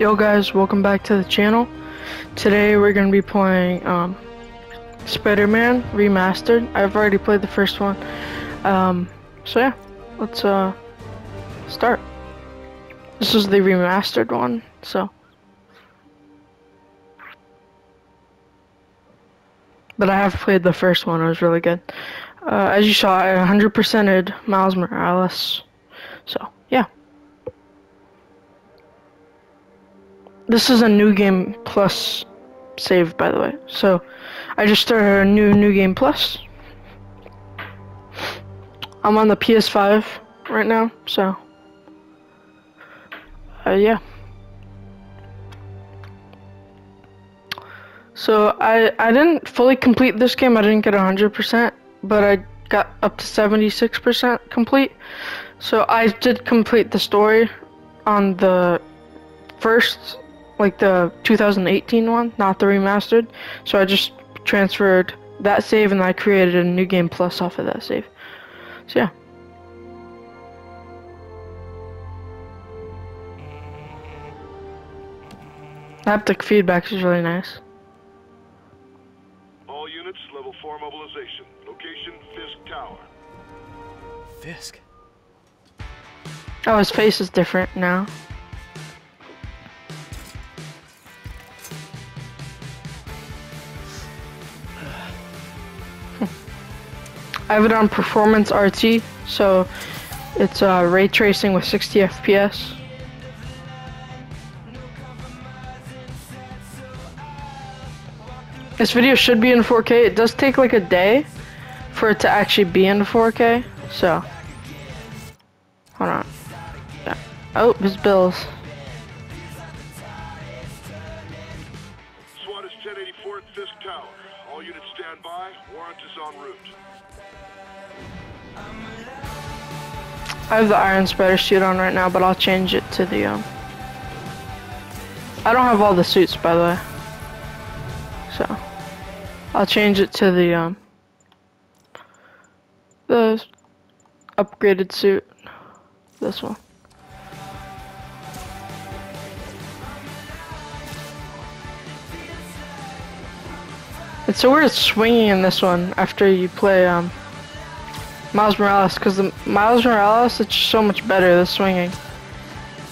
Yo guys, welcome back to the channel. Today we're going to be playing um, Spider-Man Remastered. I've already played the first one. Um, so yeah, let's uh, start. This is the remastered one, so. But I have played the first one, it was really good. Uh, as you saw, I 100%ed Miles Morales. So, This is a new game plus save, by the way. So, I just started a new new game plus. I'm on the PS5 right now, so uh, yeah. So I I didn't fully complete this game. I didn't get 100%, but I got up to 76% complete. So I did complete the story on the first like the 2018 one, not the remastered. So I just transferred that save and I created a new game plus off of that save. So yeah. Haptic feedback is really nice. All units, level 4 mobilization. Location, Fisk Tower. Fisk. Oh, his face is different now. I have it on performance RT, so it's uh, ray tracing with 60 FPS. This video should be in 4K. It does take like a day for it to actually be in 4K, so hold on. Yeah. Oh, his bills. SWAT is 1084 at Fisk Tower. All units stand by. Warrant is en route. I have the Iron Spider suit on right now, but I'll change it to the, um... I don't have all the suits, by the way. So... I'll change it to the, um... The... Upgraded suit. This one. It's so weird swinging in this one after you play, um... Miles Morales, because the Miles Morales, it's so much better, the swinging.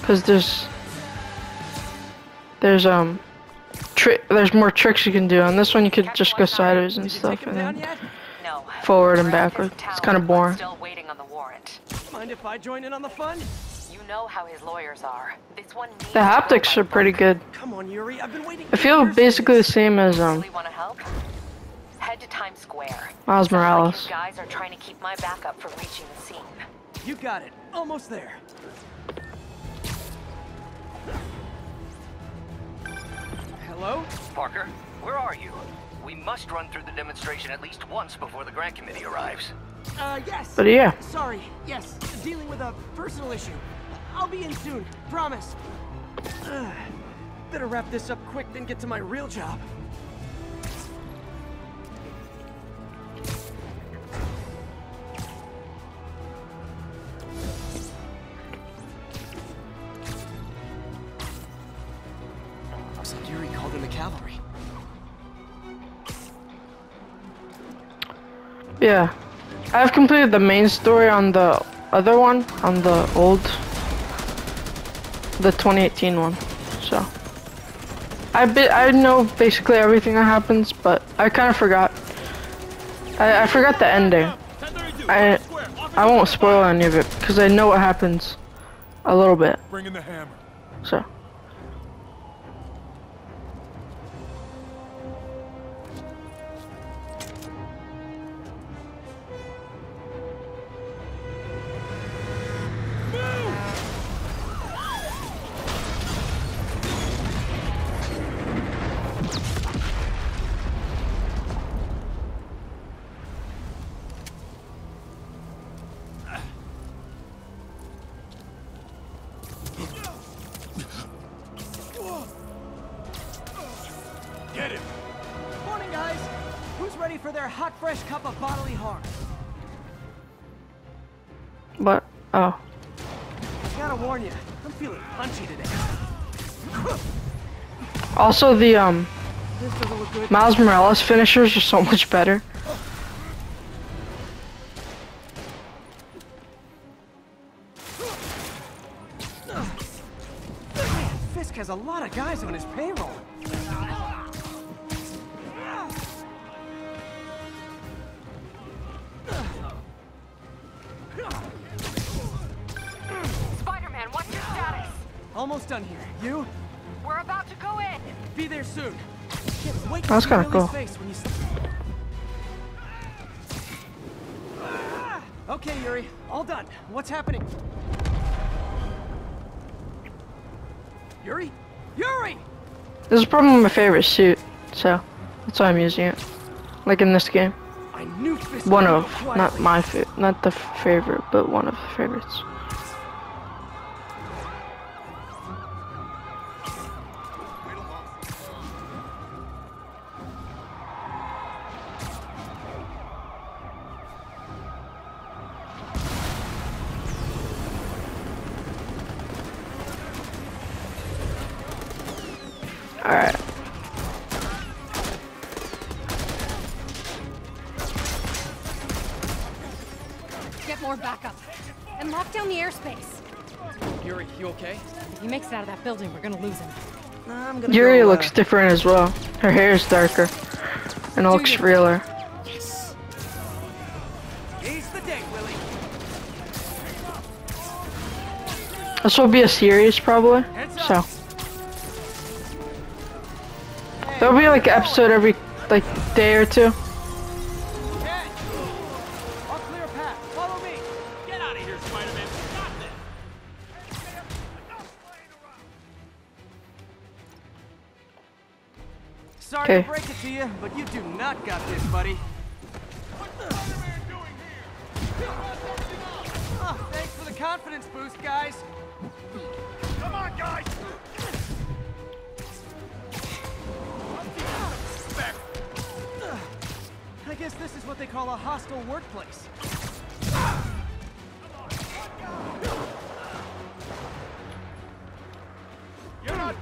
Because there's... There's, um... Tri there's more tricks you can do. On this one, you could just go sideways and stuff, and then No. forward and We're at backward. It's kind of boring. Still waiting on the warrant. Mind if I join in on the fun? You know how his lawyers are. This one The haptics are pretty good. Come on, Yuri. I've been waiting. I feel basically the same as, um... Really to help? Head to Times Square. Miles Sounds like guys are trying to keep my backup from reaching the scene. You got it. Almost there. Hello? Parker, where are you? We must run through the demonstration at least once before the grant committee arrives. Uh, yes. But yeah. Sorry. Yes. Dealing with a personal issue. I'll be in soon. Promise. Ugh. Better wrap this up quick than get to my real job. Cavalry. Yeah. I've completed the main story on the other one, on the old... The 2018 one, so... I bit I know basically everything that happens, but I kind of forgot. I, I forgot the ending. I I won't spoil any of it because I know what happens a little bit. Bring in the hammer. So fresh cup of bodily harm? but oh I Gotta warn you, I'm feeling punchy today. Also, the um This doesn't look good. Miles Morales finishers are so much better. Fisk has a lot of guys on his payroll. Be there soon. Wait That's kinda cool. you Okay, Yuri. All done. What's happening? Yuri? Yuri! This is probably my favorite suit, so that's why I'm using it. Like in this game. I knew Fisk One of, not my fa- not the favorite, but one of the favorites. Alright. Get more backup. And lock down the airspace. Yuri, you okay? If he makes it out of that building, we're gonna lose him. I'm gonna Yuri go, uh, looks different as well. Her hair is darker. And it looks you- realer. Ease the day, Willie. This will be a series probably. So there'll be like an episode every like day or two. Ken! I'll clear a path. Follow me. Get out of here, Spider-Man. Stop this. Sorry Okay. to break it to you, but you do not got this, buddy. Oh, thanks for the confidence boost, guys. Guess this is what they call a hostile workplace. You're not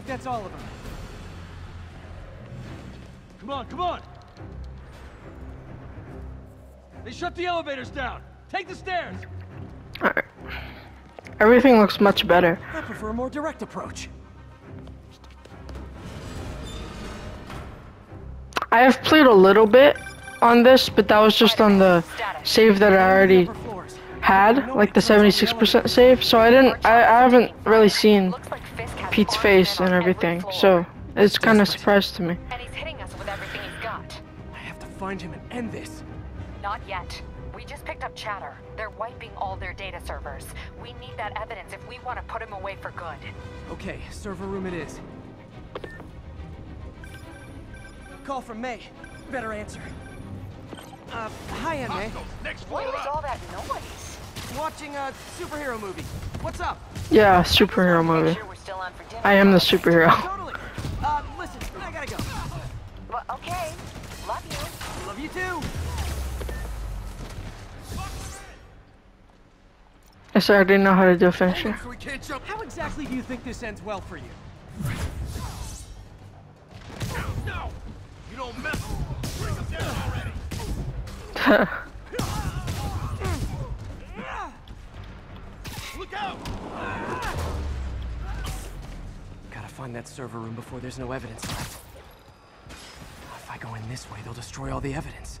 think that's all of them. Come on, come on! They shut the elevators down. Take the stairs. Alright. Everything looks much better. I prefer a more direct approach. I have played a little bit on this, but that was just on the save that I already had, like the 76% save. So I didn't, I, I haven't really seen Pete's face and everything. So it's kind of surprise to me. And he's hitting us with everything he's got. I have to find him and end this. Not yet. We just picked up chatter. They're wiping all their data servers. We need that evidence if we want to put him away for good. Okay, server room it is. Call from May. Better answer. Uh, hi, Aunt May. Next What floor is up! all that noise? Watching a superhero movie. What's up? Yeah, superhero movie. Make sure we're still on for dinner. I am the superhero. Totally. Uh, listen, I gotta go. Well, okay. Love you. Love you too. I said I didn't know how to do a finisher. So we can't jump. How exactly do you think this ends well for you? No! You don't mess. Bring him down already! Gotta find that server room before there's no evidence left. If I go in this way, they'll destroy all the evidence.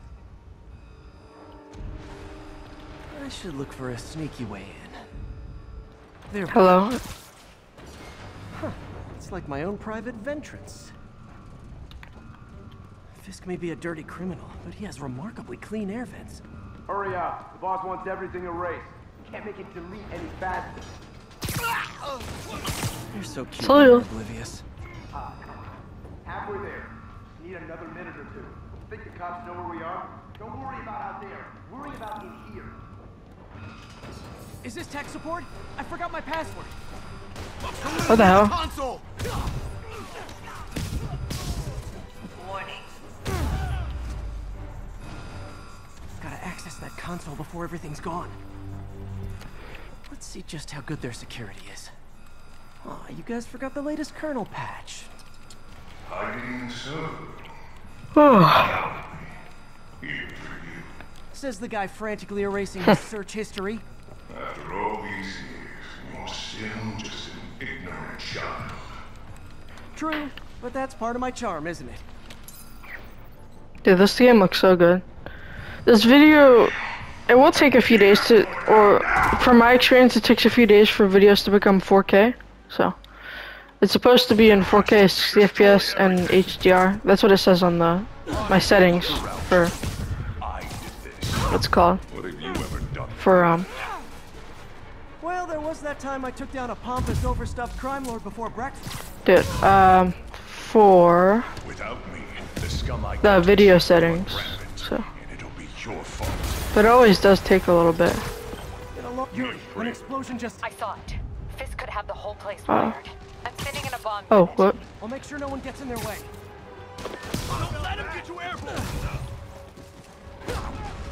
I should look for a sneaky way in. There. Hello. It's like my own private ventrance. Fisk may be a dirty criminal, but he has remarkably clean air vents. Hurry up. The boss wants everything erased. Can't make it delete any faster. They're so cute Told you. oblivious. I. Halfway there. Need another minute or two. Think the cops know where we are? Don't worry about out there. Worry about in here. Is this tech support? I forgot my password. What the hell? Console! Gotta access that console before everything's gone. Let's see just how good their security is. Aw, you guys forgot the latest kernel patch. Hiding so. Even for you. Says the guy frantically erasing his search history. After all these years, you're still just an ignorant child. True, but that's part of my charm, isn't it? dude, this game looks so good. This video, it will take a few days to, or from my experience, it takes a few days for videos to become 4K. So, it's supposed to be in 4K, 60 FPS, and HDR. That's what it says on the my settings for what's it called What have you ever done? for um. Well, there was that time I took down a pompous, overstuffed crime lord before breakfast. Dude, um, for Without me, the scum I the video settings. So, and it'll be your fault. but it always does take a little bit. Been a lo- Yuri, an explosion just... I saw it. Fisk could have the whole place uh. Oh. wired. I'm sitting in a bomb Oh, unit. what? I'll make sure no one gets in their way. Don't let him get you airborne!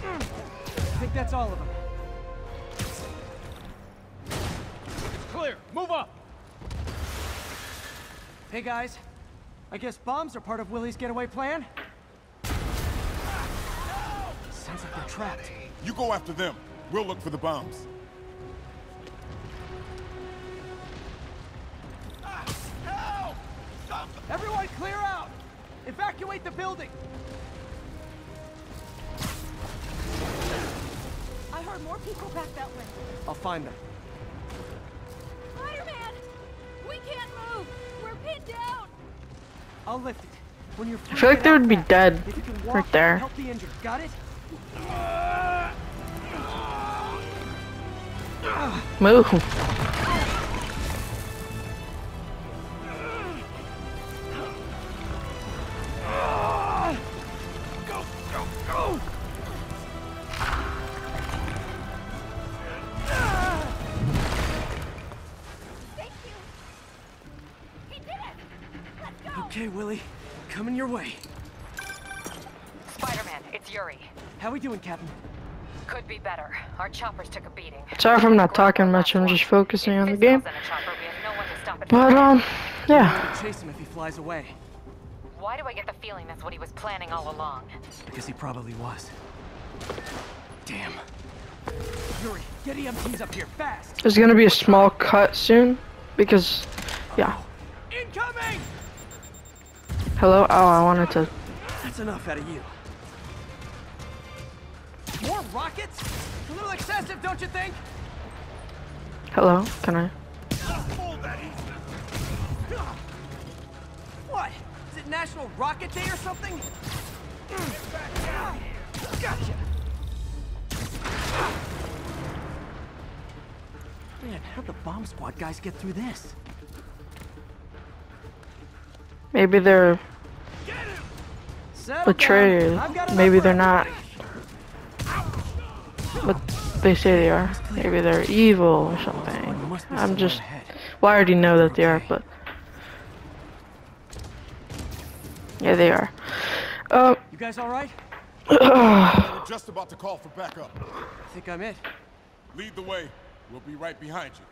I think that's all of them. Clear, move up! Hey guys, I guess bombs are part of Willie's getaway plan? Sounds like they're trapped. You go after them. We'll look for the bombs. Everyone clear out! Evacuate the building! I heard more people back that way. I'll find them. Spider-Man! We can't move! We're pinned down! I'll lift it. When you're I feel like they would be dead If you can walk, right there. help the injured. Got it? Move. It's Yuri. How we doing, Captain? Could be better. Our choppers took a beating. Sorry if I'm not talking much. I'm just focusing on the game. goes in a chopper, we have no one to stop it But um, yeah. Chase him if he flies away. Why do I get the feeling that's what he was planning all along? Because he probably was. Damn. Yuri, get EMTs up here, fast! There's gonna be a small cut soon because, yeah. Incoming! Hello. Oh, I wanted to. That's enough out of you. Rockets? A little excessive, don't you think? Hello. Can I? What? Is it National Rocket Day or something? Gotcha! Man, how'd the bomb squad guys get through this? Maybe they're Settle down. betrayers. I've got enough Maybe they're not. But they say they are. Maybe they're evil or something. I'm just. Well, I already know that they are, but. Yeah, they are. Um. You guys all right? Just about to call for backup. I think I'm it. Lead the way. We'll be right behind you.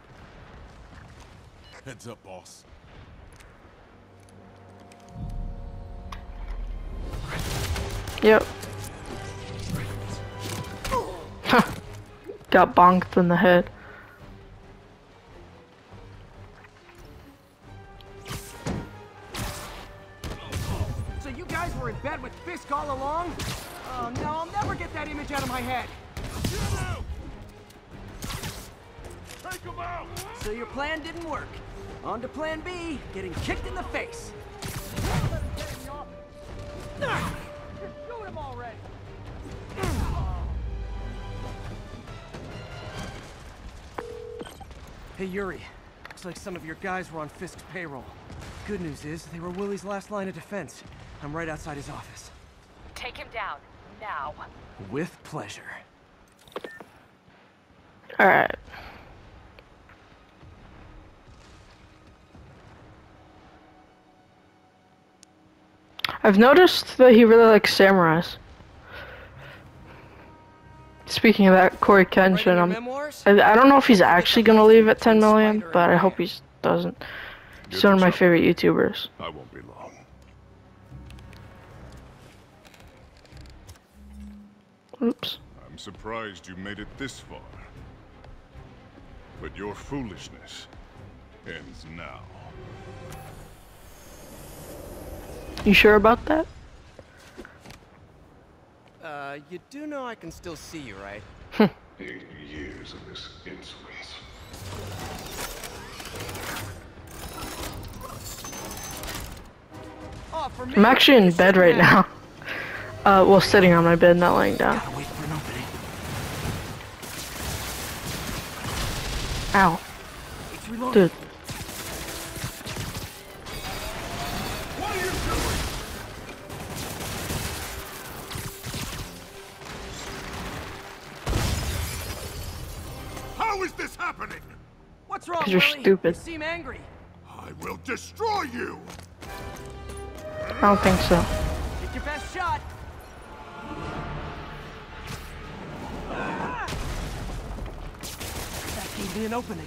Heads up, boss. Yep. Got bonked in the head. So you guys were in bed with Fisk all along? Oh no, I'll never get that image out of my head. So your plan didn't work. On to plan B, getting kicked in the face. Hey Yuri, looks like some of your guys were on Fisk's payroll. Good news is, they were Willie's last line of defense. I'm right outside his office. Take him down, now. With pleasure. Alright. I've noticed that he really likes samurais. Speaking of that, Corey Writing Kenshin, your I'm, I, I, don't know if he's actually gonna leave at 10 million, but I hope he doesn't. He's one of my favorite YouTubers. I won't be long. Oops. I'm surprised you made it this far. But your foolishness ends now. You sure about that? Uh, you do know I can still see you, right? Eight years of this insolence. Oh, for me. I'm actually in bed right now. Uh, well, sitting on my bed, not laying down. Gotta wait for an opening. Ow. Dude. What's wrong, 'Cause you're stupid. Seem angry. I will destroy you! I don't think so. Get your best shot. Ah! That gave me an opening.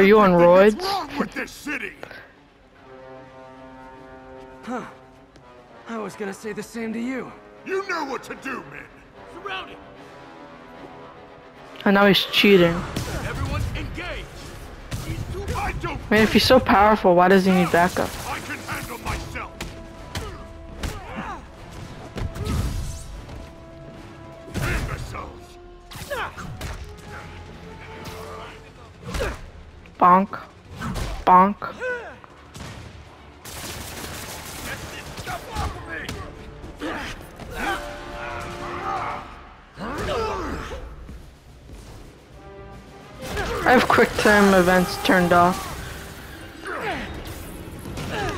Are you on roids? wrong with this city! Huh. I was gonna say the same to you. You know what to do, men! Surround it! And now he's cheating. Everyone engage! I mean, if he's so powerful, why does he need backup? Bonk. Bonk. I have quick time events turned off.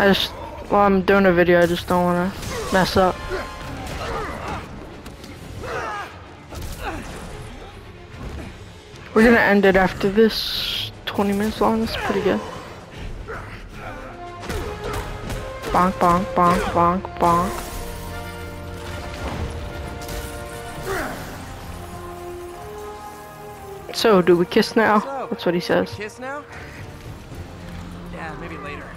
I just, while I'm doing a video, I just don't want to mess up. We're gonna end it after this. 20 minutes long, that's pretty good. Bonk, bonk, bonk, bonk, bonk. So, do we kiss now? That's what he says. Kiss now? Yeah, maybe later.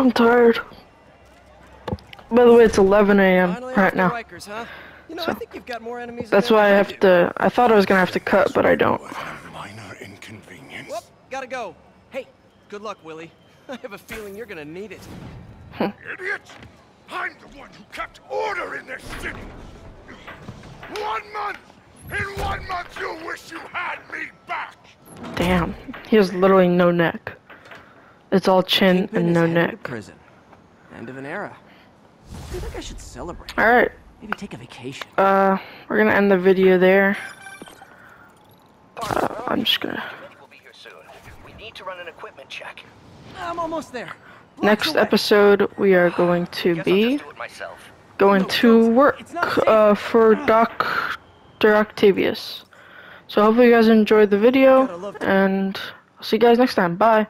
I'm tired. By the way, it's 11 a.m. Right now. Rikers, huh? You know, I So, think you've got more enemies. That's why I have to. I thought I was gonna have to cut, but I don't. Minor inconvenience. Whoop, gotta go. Hey, good luck, Willie. I have a feeling you're gonna need it. Idiots! I'm the one who kept order in this city! One month! In one month you'll wish you had me back! Damn, he has literally no neck. It's all chin Kingpin and no neck. Prison. End of an era. I think I should celebrate. All right, Maybe take a vacation. uh, we're gonna end the video there. Uh, I'm just gonna. We'll be here soon. We need to run an equipment check. I'm almost there. Blocks Next away. episode, we are going to be just do it myself. going No, to work It's not safe. uh, for Dr. Octavius. So hopefully you guys enjoyed the video, Gotta love that. and I'll see you guys next time. Bye.